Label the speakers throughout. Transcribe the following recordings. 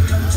Speaker 1: freak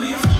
Speaker 2: leave.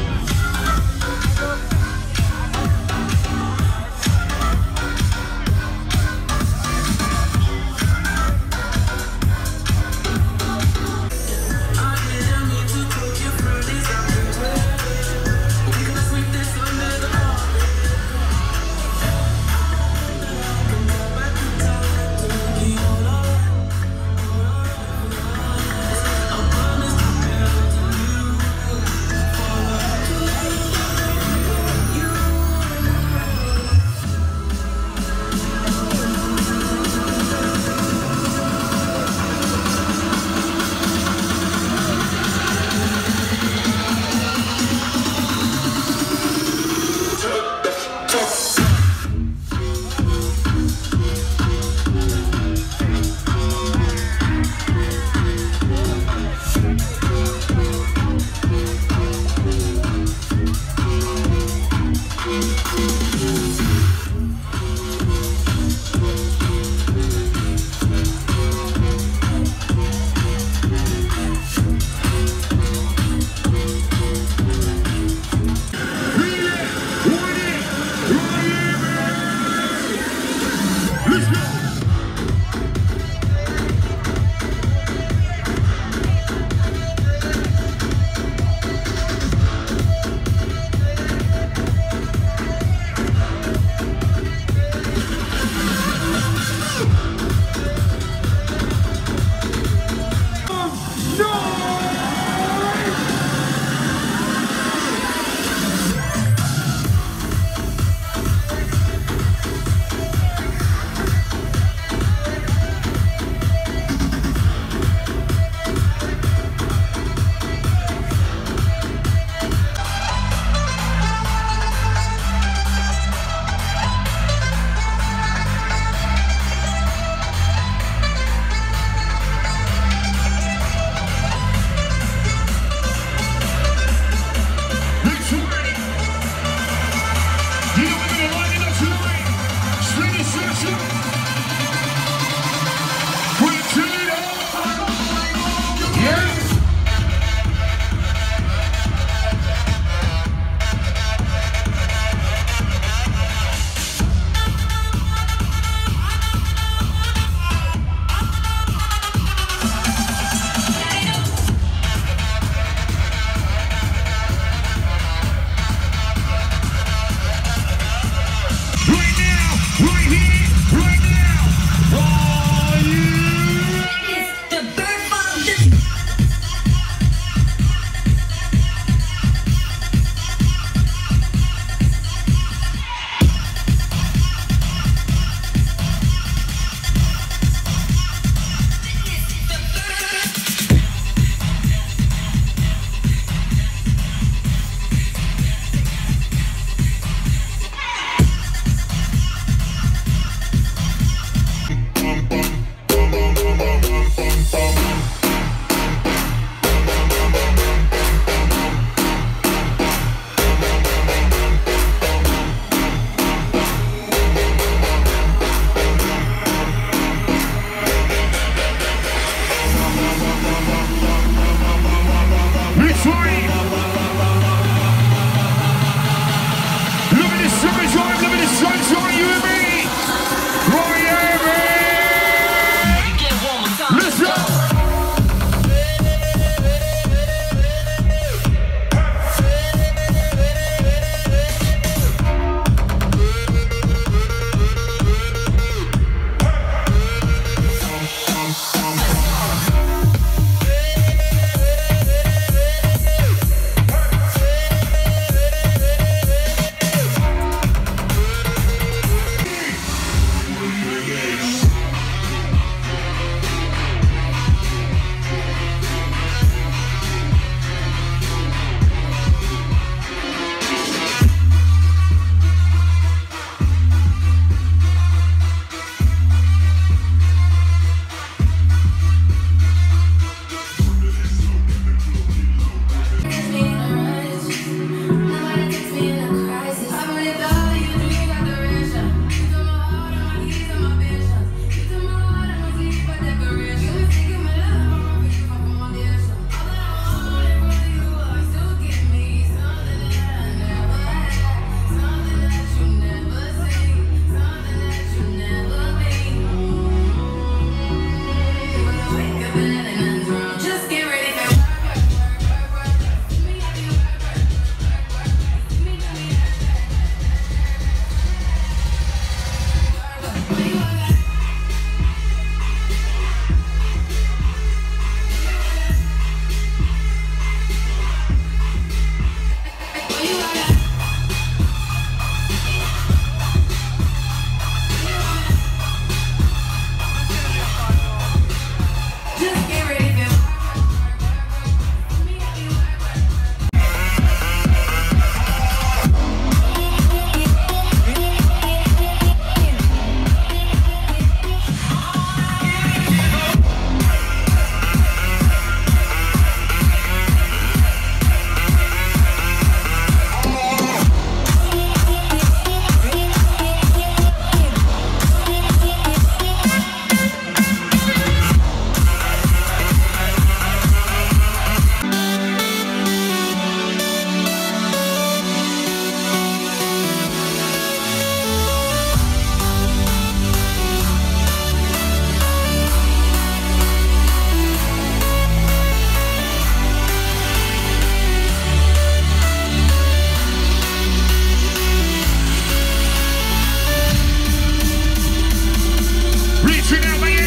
Speaker 2: Reaching out,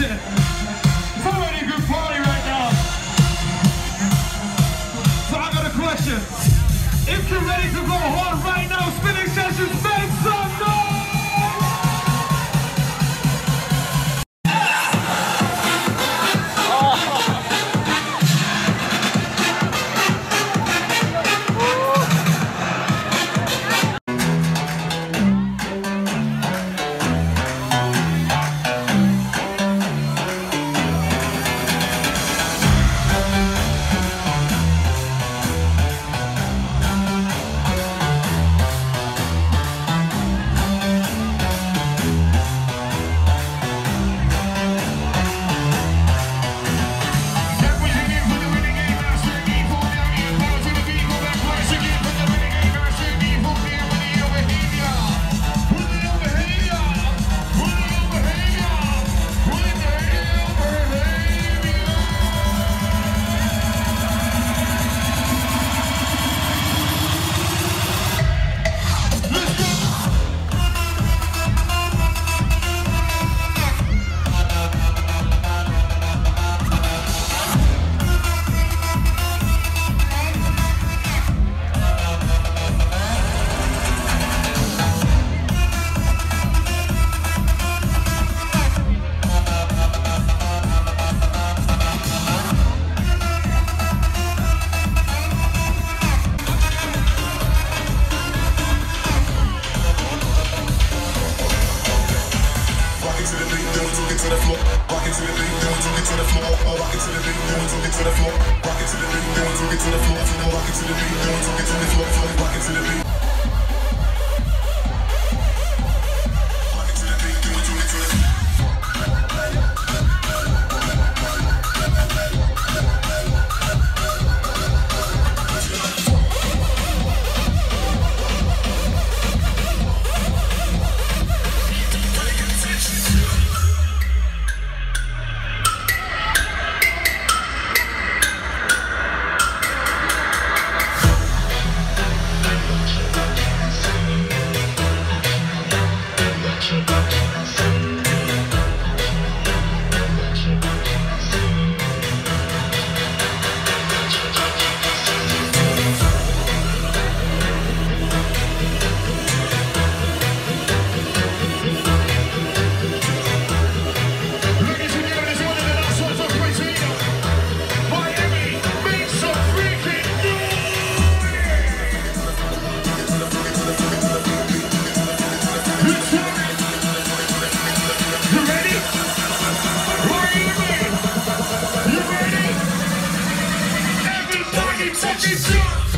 Speaker 2: good party right now. So I got a question. If you're ready to go hard right now, Spinnin Sessions. to the floor, rock it to the thing, then we took it to the floor. Rock it to the thing, then we took it to the floor. Rock it to the thing, then we took it to the floor. Rock it to the thing, then we took it to the floor. Rock it to the thing. Touch it shit.